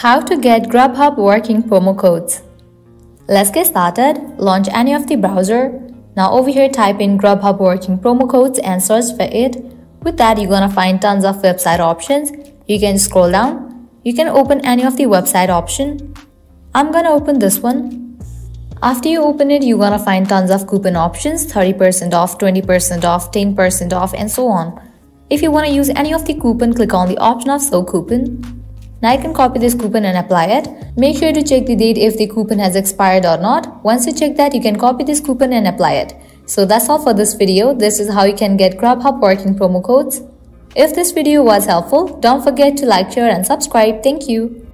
How to get Grubhub working promo codes. Let's get started. Launch any of the browser. Now over here type in Grubhub working promo codes and search for it. With that you're gonna find tons of website options. You can scroll down. You can open any of the website option. I'm gonna open this one. After you open it, you're gonna find tons of coupon options 30% off, 20% off, 10% off, and so on. If you want to use any of the coupon, click on the option of show coupon. Now you can copy this coupon and apply it. Make sure to check the date if the coupon has expired or not. Once you check that, you can copy this coupon and apply it. So that's all for this video. This is how you can get Grubhub working promo codes. If this video was helpful, don't forget to like, share and subscribe. Thank you.